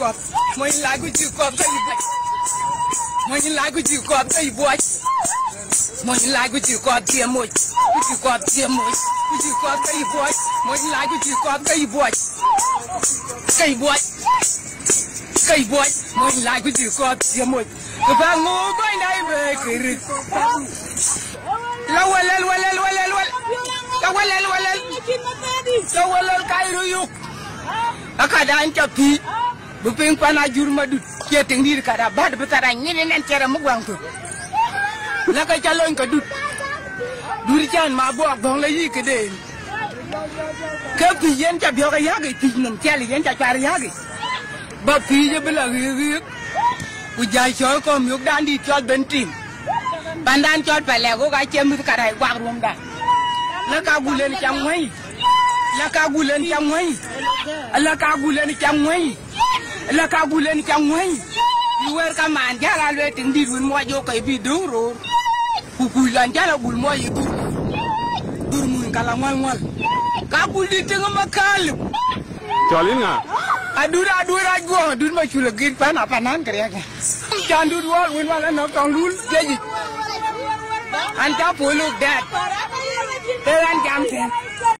ko mo in la gu ji ko ka i boy. Mo in la gu ji ko ka i boy. Mo in la gu ji ko tie mo gu ji ko tie mo gu ji ko ka i boy. Mo in la gu ji ko ka i boy. Ka i boy. Ka i boy. Mo in la gu ji ko tie mo ko ba ngo boy na i be kiri la walal walal walal walal la walal walal la walal kairu bu pin pana jurma du ke tendir kada bad betara nyine nen cere mu gwang to la ka calon ka dut. Dur chan ma bo gong la yi ke de ke pi yen ca bio ka yagi pi nam celi yen par yagi ba je ri ri jai cho ko mi dan di chol ben tim bandan chol pa le go ga kada gwang rum da la ka gulen cham wai. La ka gulen cham wai. La ka gulen cham la ka gulen wai you wer ka man jala le ting di run mo jo ka bi dung ro ku ku lan jala gul mo yi dur dur mun kala ngol ngol ka gul di ting ma kal Colin nga. adura adura go dur ma chula gin pa na panan kare ka chan dur wal win wala no tong lul jeji an ta puluk dat teran jam